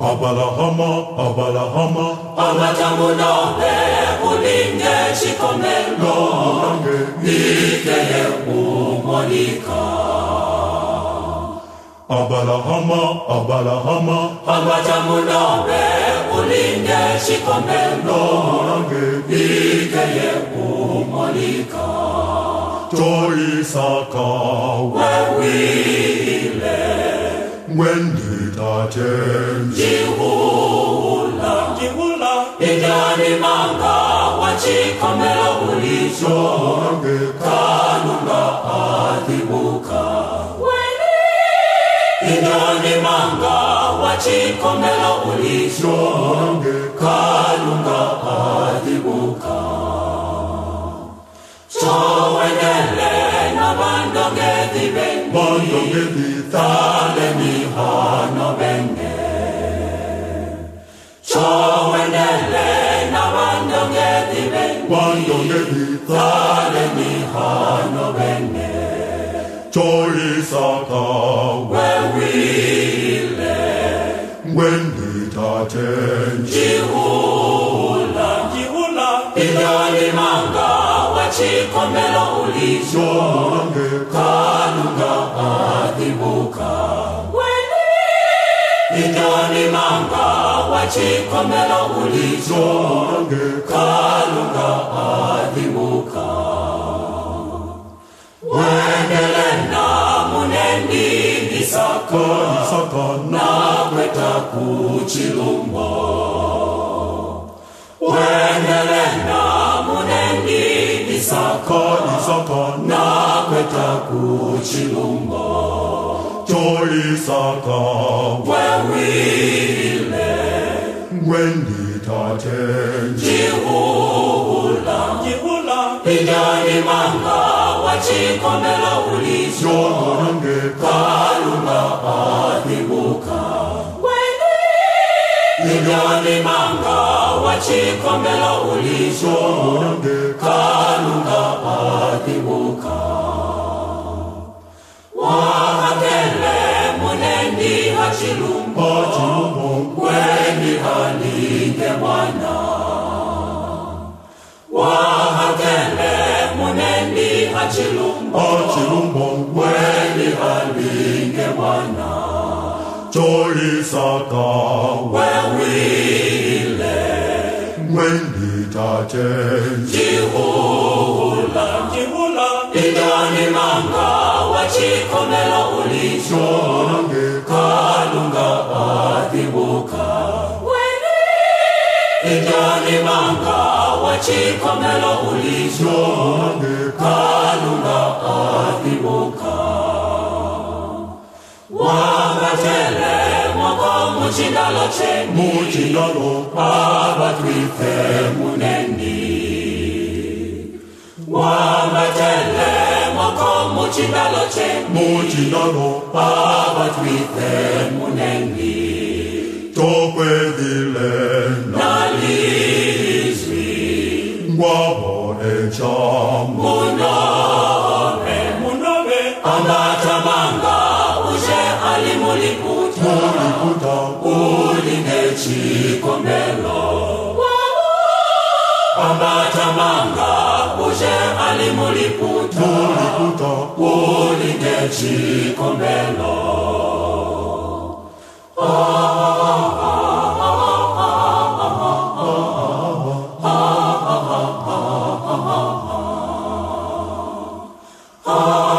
abalahama abalahama amatamunobe ulinge chikomelo ikeye umonika abalahama abalahama amatamunobe ulinge chikomelo ikeye umonika joyisaka wewile. Wendithathe wachikomelo ulicho kanunga adhibuka Idani manga wachikomelo ulicho kanunga adhibuka Chowendele na dhibeni bandongeditha Tale mihano benge joyisaka Wewile wendithathe Jihula Jihula, Idani manga wachikomelo ulicho Kanunga adhibuka Idani manga wachikomelo ulicho Kanunga adhibuka Wendelena munendi isaka sakana Nakweta kuchilumbo Wendelena munendi isaka sakana Nakweta kuchilumbo joyisaka Wewile wendithathe Jihula Jihula, Idani manga wachikomelo ulicho Kalunga adhibuka. Idani manga wachikomelo ulicho Kalunga achilumbo Weni halinge mwana joyisaka Wewile wendithathe Jihula Jihula, Idani manga wachikomelo ulicho Kalunga adhibuka Idani manga wachikomelo ulicho Kalunga muchindalo cheni. Muchindalo abatwife munendi wamatele moko muchindalo cheni. Muchindalo abatwife munendi tokwedile nalizwi ngwabone cham munobe Munobe, ambatamanga ndụ uli na-echiko melo. Ọbachamanga uje alimuliputa ah ah ah ah ah ah